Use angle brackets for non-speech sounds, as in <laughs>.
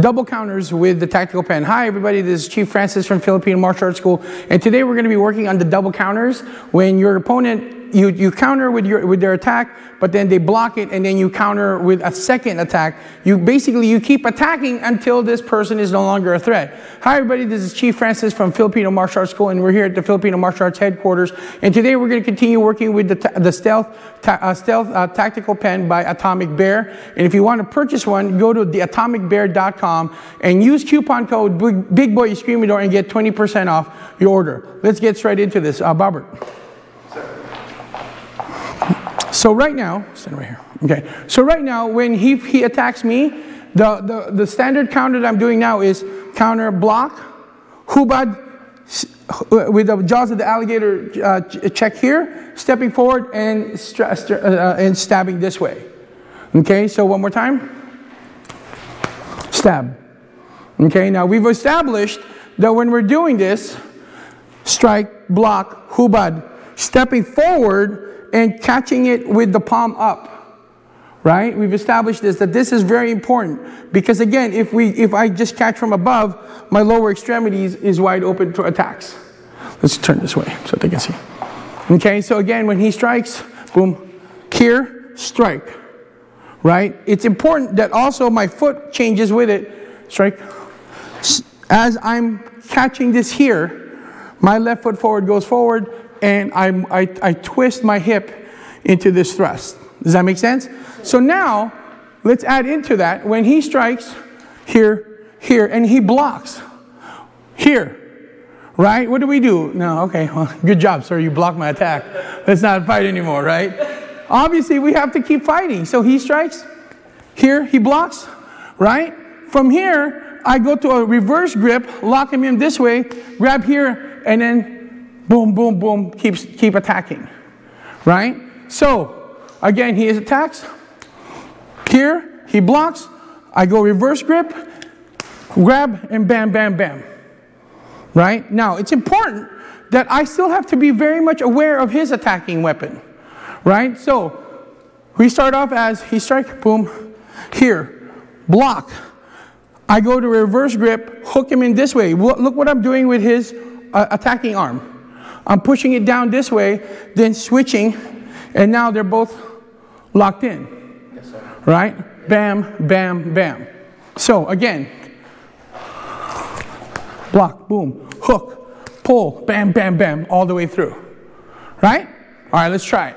double counters with the tactical pen. Hi everybody, this is Chief Francis from Filipino Martial Arts School and today we're going to be working on the double counters when your opponent you, you counter with, your, with their attack, but then they block it, and then you counter with a second attack. You basically, you keep attacking until this person is no longer a threat. Hi everybody, this is Chief Francis from Filipino Martial Arts School, and we're here at the Filipino Martial Arts headquarters. And today we're going to continue working with the, the Stealth, uh, stealth uh, Tactical Pen by Atomic Bear. And if you want to purchase one, go to theatomicbear.com and use coupon code Big Boy Eskrimador and get 20% off your order. Let's get straight into this. Uh, Robert. So right now, stand right here. Okay. So right now, when he, he attacks me, the, the, the standard counter that I'm doing now is counter block, hubad, with the jaws of the alligator uh, check here, stepping forward and, uh, and stabbing this way. Okay, so one more time. Stab. Okay, now we've established that when we're doing this, strike, block, hubad, stepping forward and catching it with the palm up. Right? We've established this, that this is very important. Because again, if, we, if I just catch from above, my lower extremities is wide open to attacks. Let's turn this way so they can see. Okay, so again, when he strikes, boom, here, strike. Right? It's important that also my foot changes with it. Strike. As I'm catching this here, my left foot forward goes forward, and I, I, I twist my hip into this thrust. Does that make sense? So now, let's add into that, when he strikes here, here, and he blocks here, right? What do we do? No, okay, well, <laughs> good job, sir, you blocked my attack. Let's not fight anymore, right? Obviously, we have to keep fighting. So he strikes, here, he blocks, right? From here, I go to a reverse grip, lock him in this way, grab here, and then boom, boom, boom, keeps, keep attacking, right? So, again, he is attacks. Here, he blocks. I go reverse grip, grab, and bam, bam, bam, right? Now, it's important that I still have to be very much aware of his attacking weapon, right? So, we start off as he strike, boom, here, block. I go to reverse grip, hook him in this way. Look what I'm doing with his uh, attacking arm. I'm pushing it down this way, then switching, and now they're both locked in. Yes, sir. right? Bam, bam, bam. So again, block, boom, hook, pull, bam, bam, bam, all the way through. Right? All right, let's try it.